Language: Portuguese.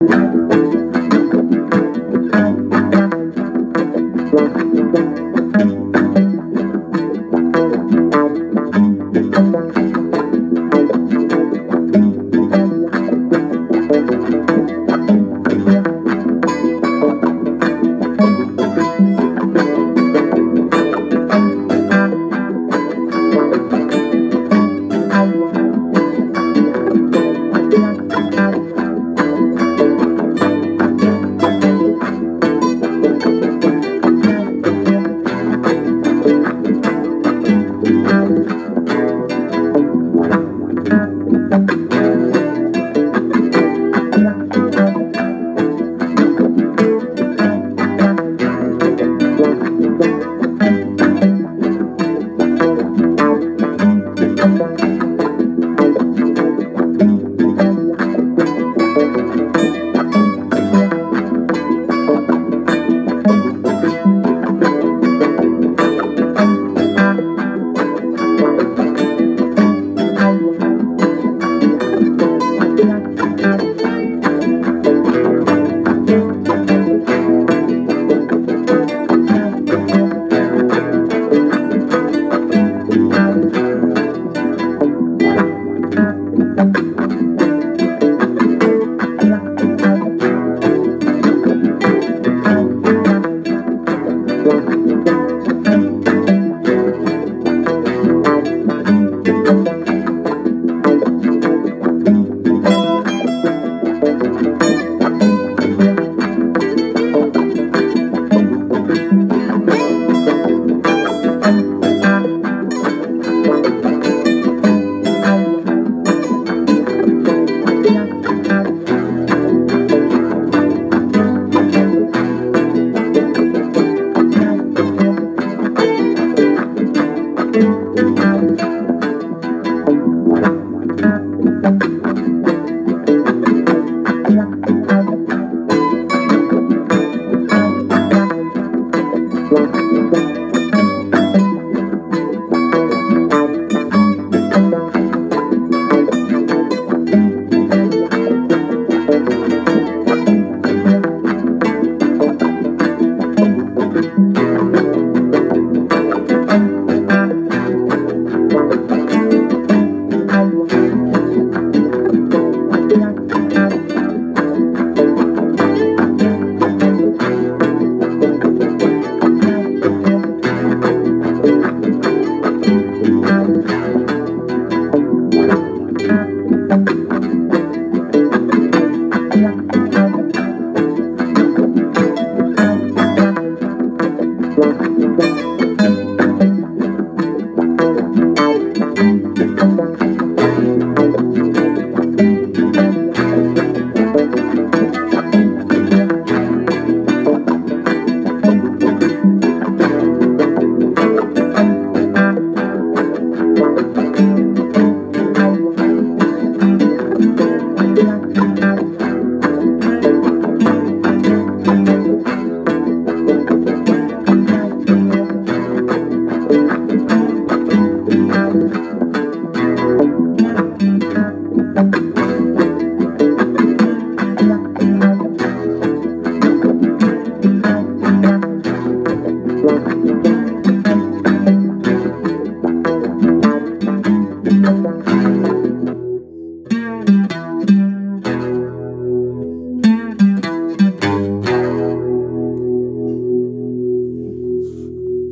Música